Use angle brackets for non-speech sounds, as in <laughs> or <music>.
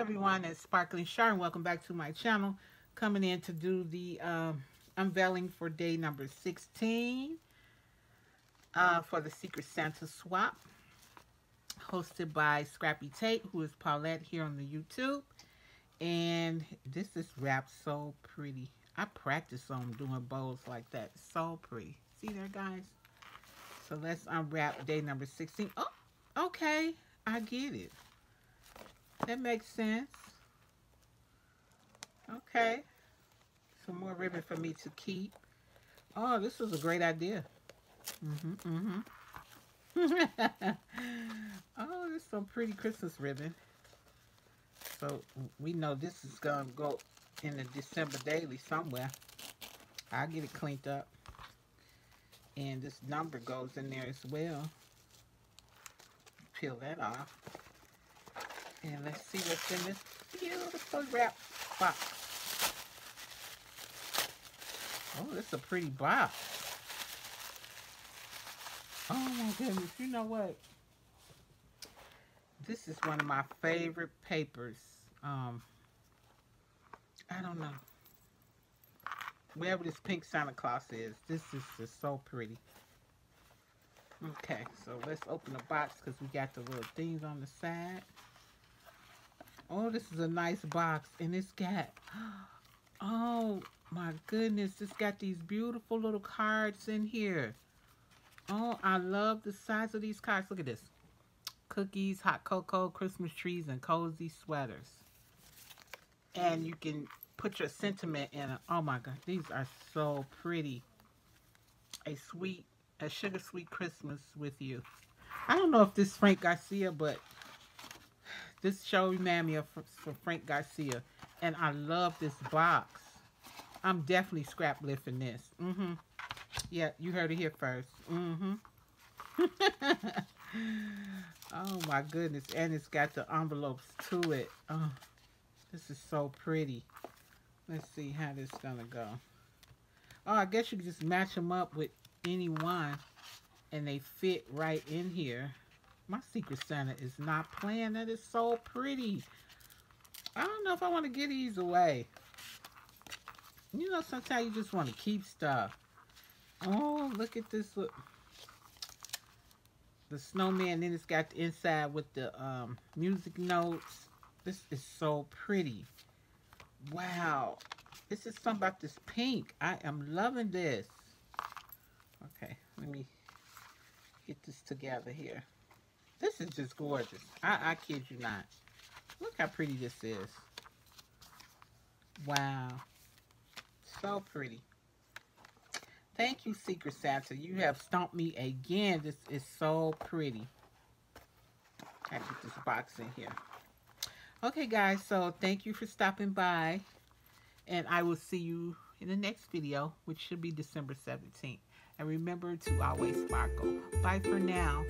everyone, it's Sparkling Char, welcome back to my channel. Coming in to do the um, unveiling for day number 16 uh, for the Secret Santa swap. Hosted by Scrappy Tate, who is Paulette here on the YouTube. And this is wrapped so pretty. I practice on doing bows like that. So pretty. See there, guys? So let's unwrap day number 16. Oh, okay. I get it. That makes sense. Okay. Some more ribbon for me to keep. Oh, this was a great idea. Mm-hmm, mm-hmm. <laughs> oh, this is some pretty Christmas ribbon. So we know this is going to go in the December daily somewhere. I'll get it cleaned up. And this number goes in there as well. Peel that off. And let's see what's in this beautiful wrap box. Oh, this is a pretty box. Oh my goodness, you know what? This is one of my favorite papers. Um, I don't know. Wherever this pink Santa Claus is, this is just so pretty. Okay, so let's open the box because we got the little things on the side. Oh, this is a nice box. And it's got, <gasps> oh my goodness, it's got these beautiful little cards in here. Oh, I love the size of these cards. Look at this. Cookies, hot cocoa, Christmas trees, and cozy sweaters. And you can put your sentiment in it. Oh my God, these are so pretty. A sweet, a sugar sweet Christmas with you. I don't know if this Frank Garcia, but this show reminded me of Frank Garcia. And I love this box. I'm definitely scrap lifting this. Mm-hmm. Yeah, you heard it here first. Mm-hmm. <laughs> oh my goodness. And it's got the envelopes to it. Oh, this is so pretty. Let's see how this is gonna go. Oh, I guess you can just match them up with any one and they fit right in here. My Secret Santa is not playing. That is so pretty. I don't know if I want to get these away. You know, sometimes you just want to keep stuff. Oh, look at this. Look. The snowman. Then it's got the inside with the um, music notes. This is so pretty. Wow. This is something about this pink. I am loving this. Okay, let me get this together here. This is just gorgeous. I, I kid you not. Look how pretty this is. Wow. So pretty. Thank you, Secret Santa. You have stumped me again. This is so pretty. I put this box in here. Okay, guys. So, thank you for stopping by. And I will see you in the next video, which should be December 17th. And remember to always sparkle. Bye for now.